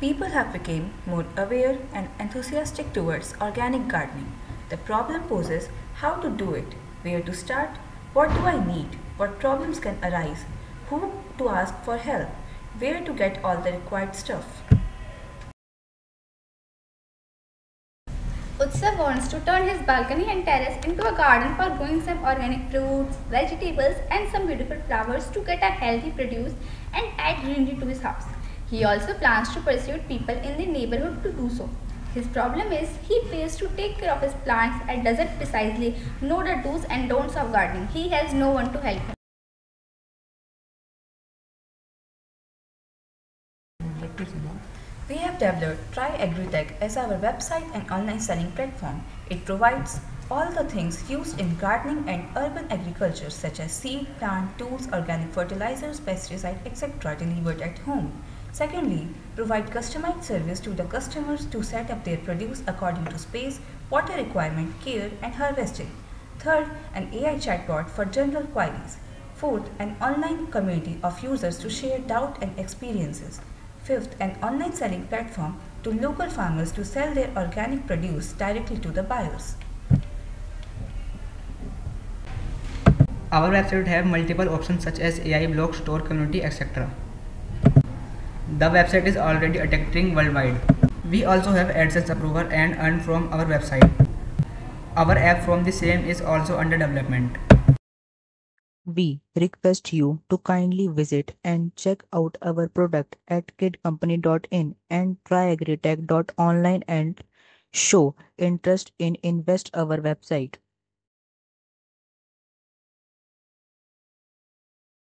People have become more aware and enthusiastic towards organic gardening. The problem poses how to do it, where to start, what do I need, what problems can arise, who to ask for help, where to get all the required stuff. Utsav wants to turn his balcony and terrace into a garden for growing some organic fruits, vegetables and some beautiful flowers to get a healthy produce and add greenery to his house. He also plans to persuade people in the neighborhood to do so. His problem is he pays to take care of his plants and doesn't precisely know the do's and don'ts of gardening. He has no one to help him. We have developed Try Agritech as our website and online selling platform. It provides all the things used in gardening and urban agriculture such as seed, plant, tools, organic fertilizers, pesticides, etc. delivered at home. Secondly, provide customized service to the customers to set up their produce according to space, water requirement, care and harvesting. Third, an AI chatbot for general queries. Fourth, an online community of users to share doubt and experiences. Fifth, an online selling platform to local farmers to sell their organic produce directly to the buyers. Our website have multiple options such as AI, blog, store, community, etc. The website is already attracting worldwide. We also have AdSense approval and earn from our website. Our app from the same is also under development. We request you to kindly visit and check out our product at kidcompany.in and tryagritech.online and show interest in invest our website.